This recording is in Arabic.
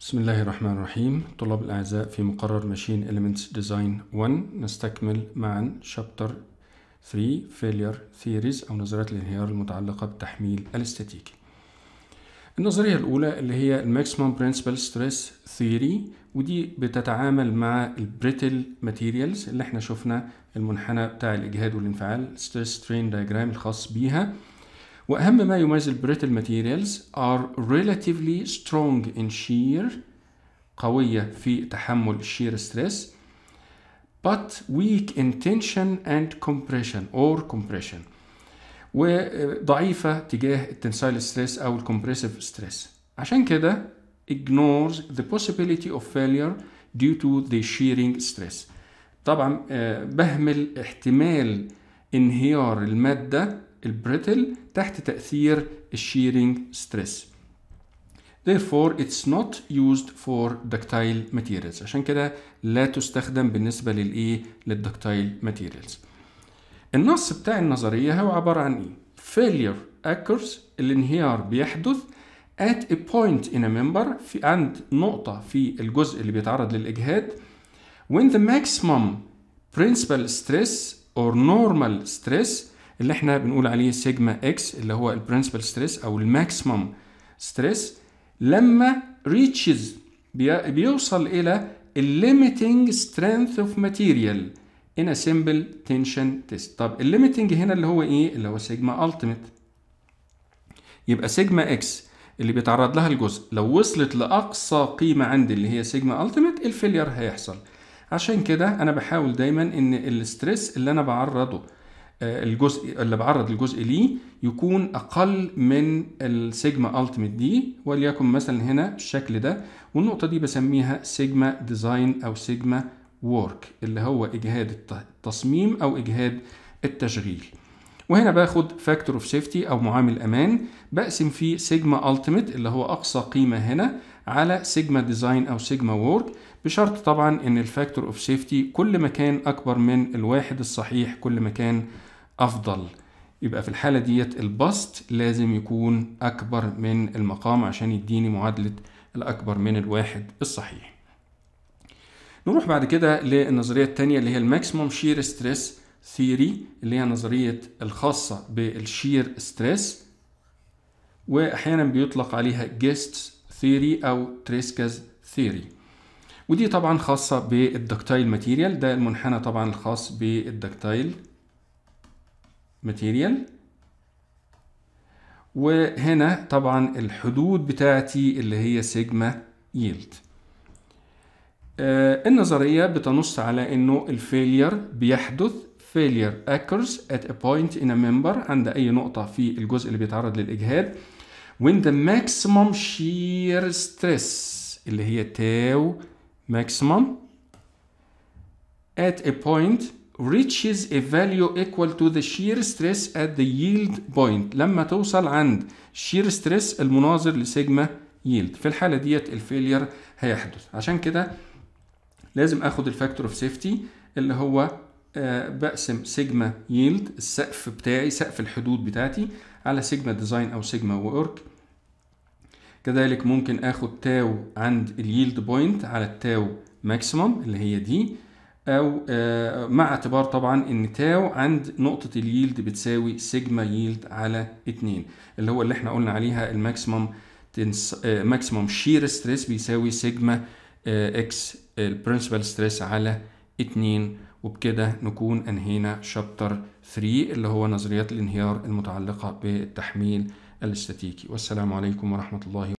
بسم الله الرحمن الرحيم طلاب الأعزاء في مقرر Machine Elements Design 1 نستكمل معا Chapter 3 Failure Theories أو نظريات الانهيار المتعلقة بالتحميل الاستاتيكي النظرية الأولى اللي هي Maximum Principal Stress Theory ودي بتتعامل مع ال brittle materials اللي إحنا شفنا المنحنى بتاع الإجهاد والانفعال Stress Strain Diagram الخاص بيها. وأهم ما يميز ال brittle materials are relatively strong in shear قوية في تحمل ال shear stress but weak in tension and compression or compression وضعيفة تجاه ال tensile stress أو ال compressive stress عشان كده ignores the possibility of failure due to the shearing stress طبعا بهمل احتمال انهيار المادة ال brittle تحت تأثير ال shearing stress therefore it's not used for ductile materials. عشان كده لا تستخدم بالنسبة للإيه لل ductile materials. النص بتاع النظرية هو عبارة عن إيه failure occurs. الانهيار بيحدث at a point in a member في عند نقطة في الجزء اللي بيتعرض للإجهاد. When the maximum principal stress or normal stress اللي إحنا بنقول عليه sigma x اللي هو ال principal stress أو ال maximum stress لما reaches بيوصل إلى ال limiting strength of material in a simple tension test. طب ال limiting هنا اللي هو إيه؟ اللي هو sigma ultimate يبقى sigma x اللي بيتعرض لها الجزء لو وصلت لأقصى قيمة عندي اللي هي sigma ultimate ال failure هيحصل. عشان كده أنا بحاول دايما إن ال stress اللي أنا بعرضه الجزء اللي بعرض الجزء ليه يكون أقل من ال sigma ultimate دي وليكن مثلا هنا الشكل ده والنقطة دي بسميها sigma design أو sigma work اللي هو إجهاد التصميم أو إجهاد التشغيل. وهنا باخد factor of safety أو معامل أمان بقسم فيه sigma ultimate اللي هو أقصى قيمة هنا على sigma design أو sigma work بشرط طبعا إن ال factor of safety كل ما كان أكبر من الواحد الصحيح كل ما كان أفضل. يبقى في الحالة ديت البسط لازم يكون أكبر من المقام عشان يديني معادلة الأكبر من الواحد الصحيح. نروح بعد كده للنظرية التانية اللي هي ال maximum shear stress theory اللي هي نظرية الخاصة بال shear stress. وأحيانا بيطلق عليها Guest theory أو Tresca's theory. ودي طبعا خاصة بال ductile material ده المنحنى طبعا الخاص بال ductile. material وهنا طبعا الحدود بتاعتي اللي هي sigma yield آه النظرية بتنص على إنه ال failure بيحدث. Failure occurs at a point in a member عند أي نقطة في الجزء اللي بيتعرض للإجهاد. When the maximum shear stress اللي هي tau maximum at a point reaches a value equal to the shear stress at the yield point. لما توصل عند shear stress المناظر ل sigma yield. في الحالة ديت ال failure هيحدث. عشان كده لازم آخد ال factor of safety اللي هو آه بقسم sigma yield السقف بتاعي سقف الحدود بتاعتي على sigma design أو sigma work كذلك ممكن آخد tau عند ال yield point على ال tau maximum اللي هي دي. أو آه مع اعتبار طبعا إن tau عند نقطة ال yield بتساوي sigma yield على 2 اللي هو اللي إحنا قلنا عليها ال maximum tens آه maximum shear stress بيساوي سيجما آه x ال principal stress على 2 وبكده نكون أنهينا chapter 3 اللي هو نظريات الانهيار المتعلقة بالتحميل الاستاتيكي. والسلام عليكم ورحمة الله